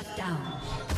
Shut down.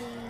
the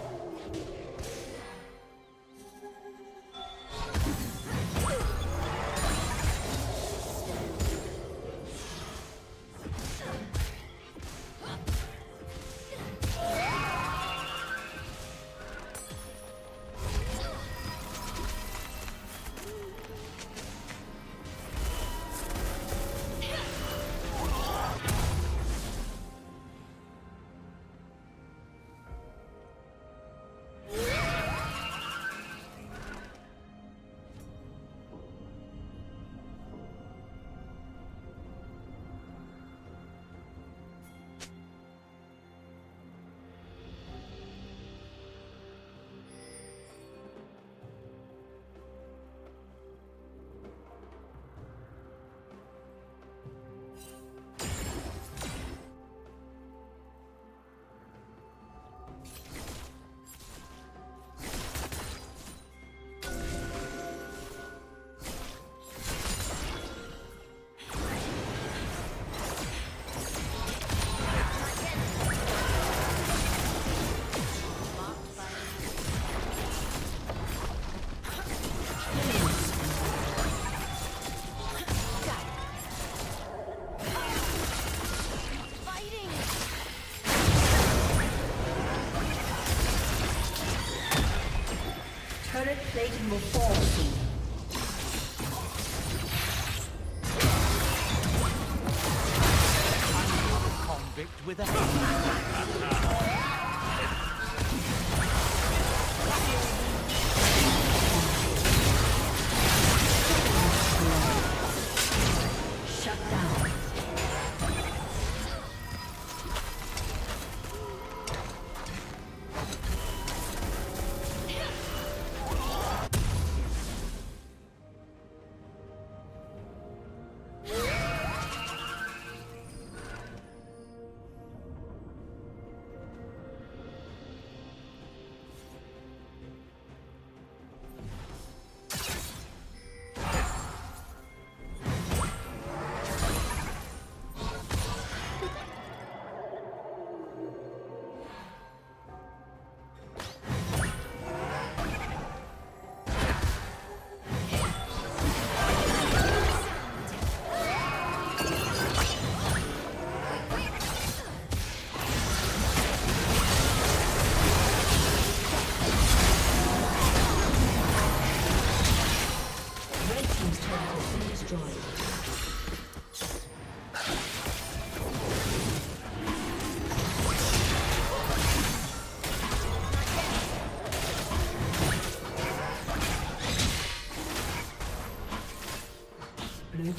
Will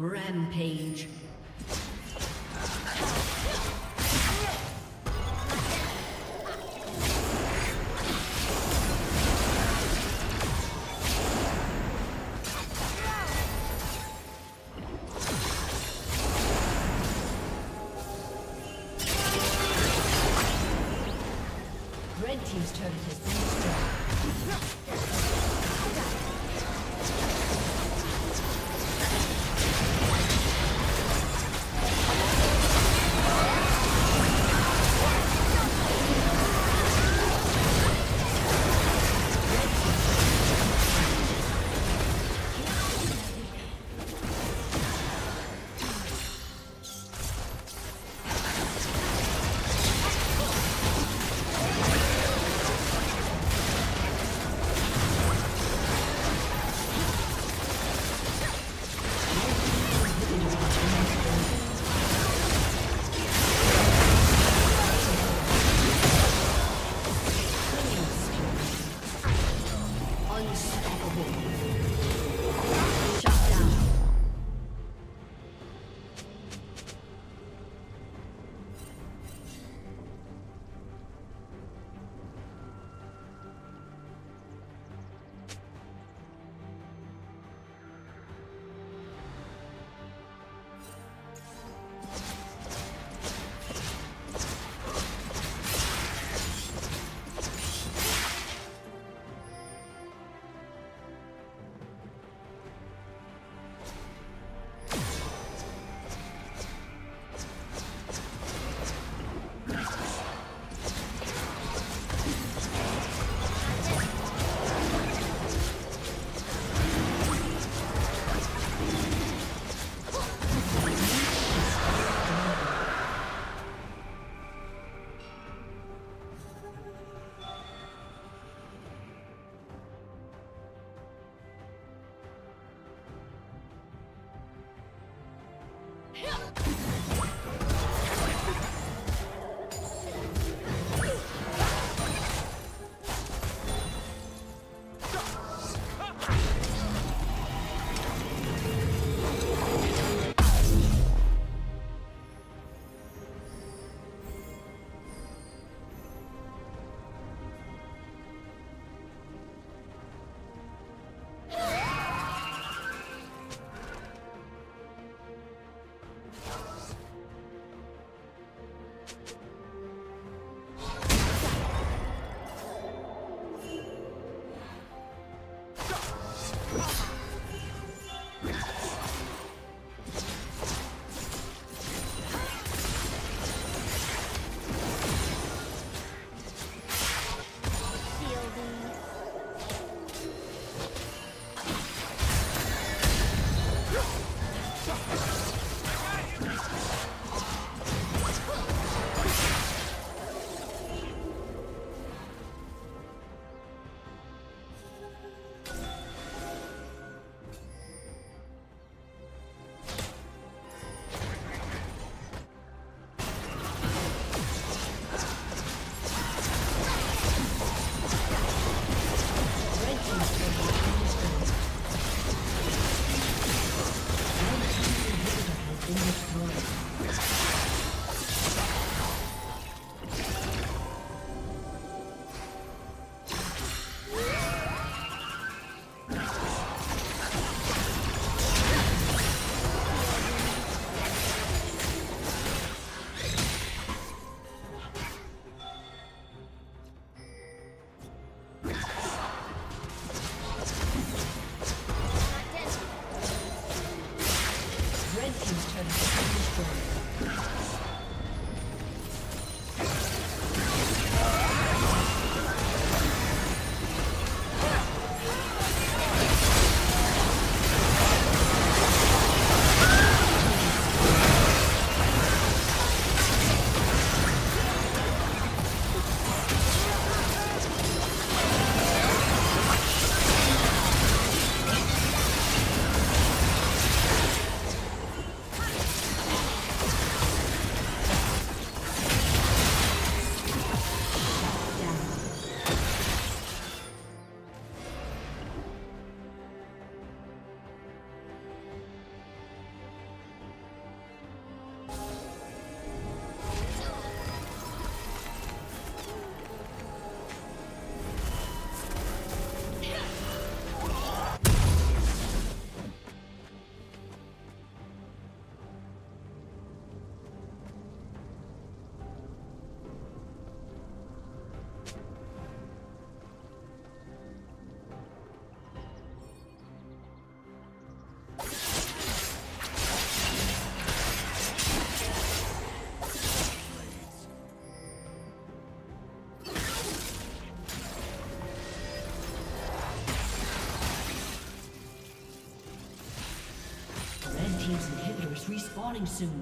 Rampage. respawning soon.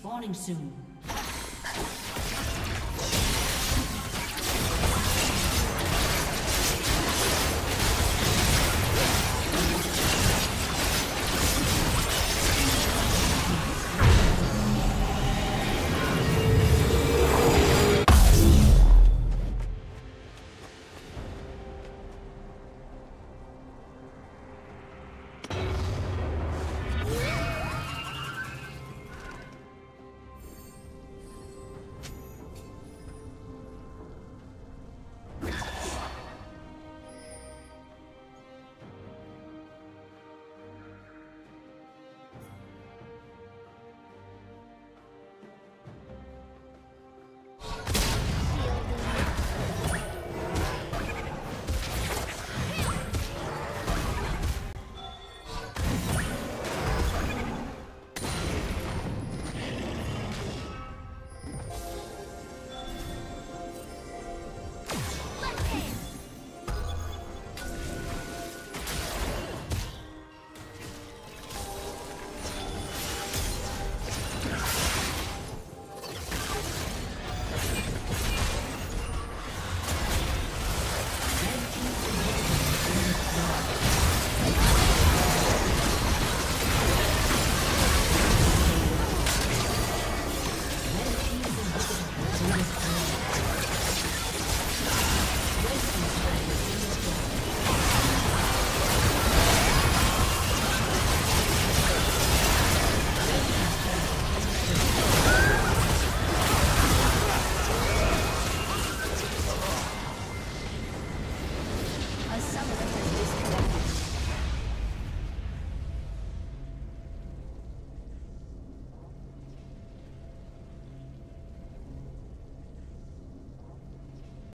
Spawning soon.